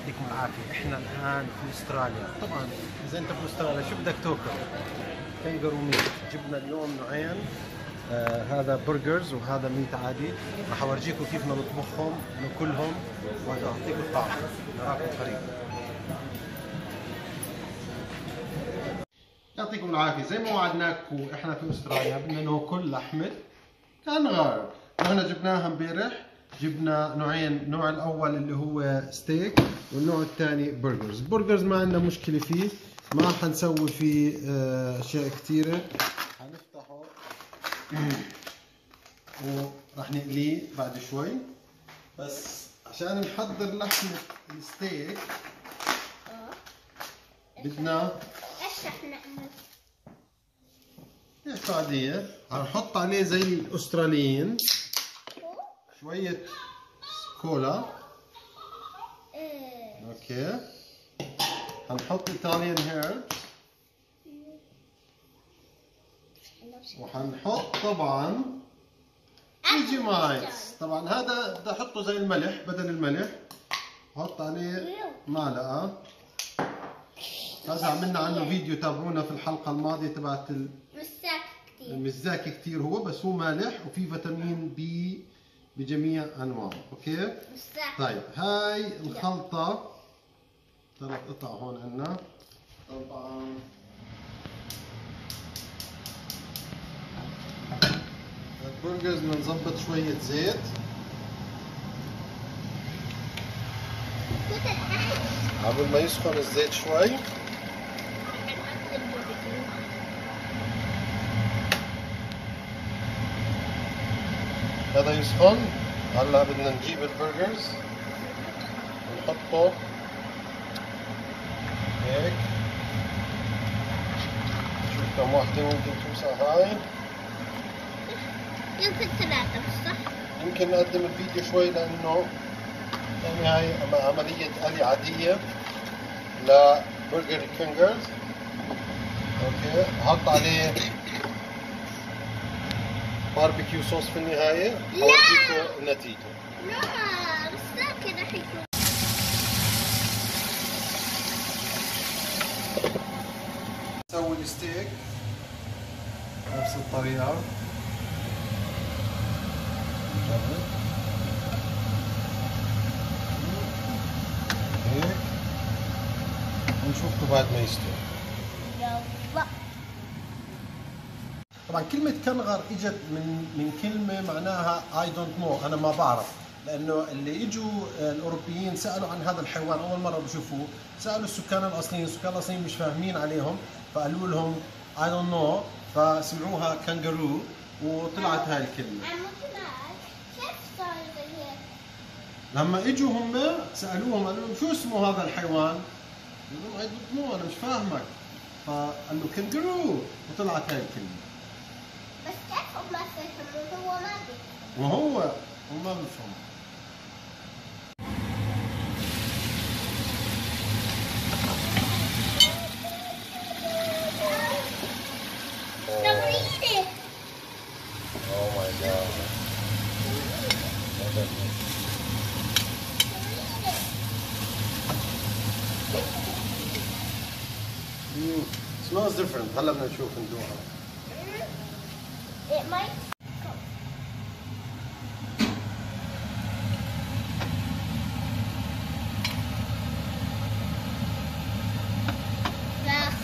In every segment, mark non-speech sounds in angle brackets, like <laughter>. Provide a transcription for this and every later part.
يعطيكم العافية. إحنا الآن في أستراليا. طبعا إذا أنت في أستراليا شو بدك تأكل؟ kangaroo meat جبنا اليوم نوعين. آه هذا burgers وهذا meat عادي. راح أورجيكم كيف بدنا نطبخهم ناكلهم واعطيكم الطعم نراكم قريب يعطيكم العافية. زي ما وعدناكم إحنا في أستراليا بدنا ناكل لحمة كنغر نحن جبناها امبارح. جبنا نوعين النوع الأول اللي هو ستيك والنوع الثاني burgers ال burgers ما عندنا مشكلة فيه ما حنسوي فيه آه، أشياء كثيرة. حنفتحه. <clears throat> وراح نقليه بعد شوي. بس عشان نحضر لحمة الستيك بدنا إيش رح نعمل؟ هيك عادية حنحط عليه زي الأستراليين. شوية كولا. إيه. okay. حنحط Italian herb وحنحط طبعا Vegemite طبعا هذا بدي أحطه زي الملح بدل الملح. حط عليه معلقة. هذا عملنا عنه فيديو تابعونا في الحلقة الماضية تبعت ال- مساك كثير مش زاكي كثير هو بس هو مالح وفي فيتامين B بجميع أنواعه. okay؟ طيب هاي الخلطة. ثلاث قطع هون عندنا. طبعا ال burgers بدنا نظبط شوية زيت. قبل ما يسخن الزيت شوي. هذا يسخن هلا بدنا نجيب ال burgers. ونحطه هيك. شوف كم واحدة ممكن توسع هاي. يمكن ثلاثة صح؟ يمكن نقدم الفيديو شوي لأنه يعني هاي عم- عملية قلي عادية ل burger fingers okay. حط عليه باربيكيو صوص في النهاية لا. حورجيكم النتيجة لا! مساك رح يكون نسوي الستيك نفس الطريقة. نجرب هيك. ونشوفكم بعد ما يستوي. طبعا كلمة كنغر إجت من من كلمة معناها I don't know أنا ما بعرف. لأنه اللي إجوا الأوروبيين سألوا عن هذا الحيوان أول مرة بشوفوه. سألوا السكان الأصليين السكان الأصليين مش فاهمين عليهم فقالوا لهم I don't know فسمعوها كانجرو وطلعت هاي هيك؟ لما إجوا هم سألوهم قالوا لهم شو اسمه هذا الحيوان؟ قالوا لهم I don't know أنا مش فاهمك. فقال له كانجرو وطلعت هاي الكلمة. بس كيف هم فهموا هو ما بيفهم وهو my god. Mm, smells different. هلا بدنا نشوف ندوقها. It might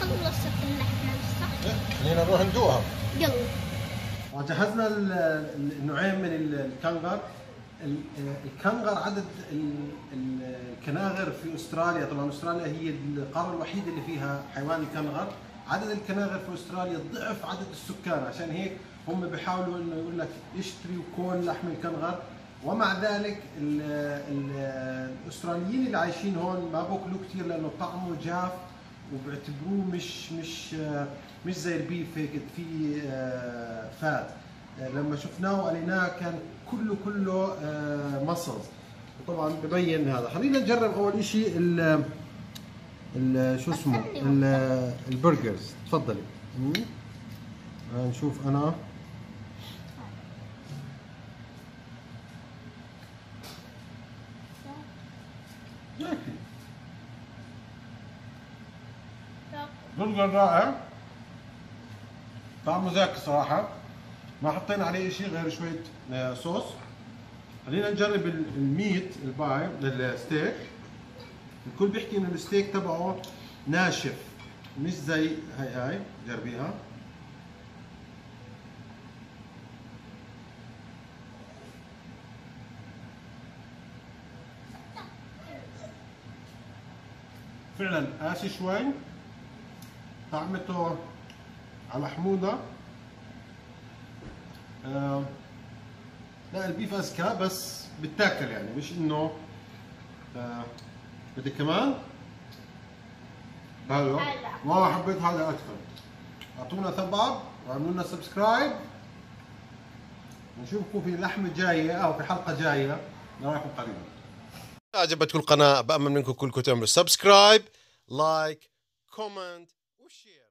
خلصت صح؟ خلينا نروح ندوقها. يلا وجهزنا ال- النوعين من ال- الكنغر. ال- الكنغر عدد ال- ال- الكناغر في أستراليا طبعا أستراليا هي القارة الوحيدة اللي فيها حيوان الكنغر عدد الكناغر في أستراليا ضعف عدد السكان عشان هيك هم بيحاولوا إنه يقول لك اشتري وكل لحم الكنغر. ومع ذلك ال ال الأستراليين اللي عايشين هون ما باكلوه كثير لأنه طعمه جاف وبيعتبروه مش مش آه، مش زي البيف هيك في آه، فات. آه، لما شفناه وقليناه كان كله كله muscles وطبعا ببين هذا. خلينا نجرب أول شيء ال ال شو اسمه؟ ال- ال burgers. تفضلي. آه، نشوف أنا. برجر رائع. طعمه زاكي صراحة. ما حطينا عليه شيء غير شوية آه، صوص. خلينا نجرب ال meat ال pie الستيك الكل بيحكي إنه الستيك تبعه ناشف مش زي هاي هاي جربيها. فعلا قاسي شوي. طعمته على حموضة. آه لا ال beef أزكى بس بتاكل يعني مش إنه آه بدك كمان؟ حلو هلا. والله حبيت هذا أكثر. أعطونا thumbs up واعملوا لنا subscribe. نشوفكم في لحمة جاية أو في حلقة جاية. نراكم قريبا عجبتكم القناة بأمل منكم كلكم تعملوا سبسكرايب. like, comment, or share.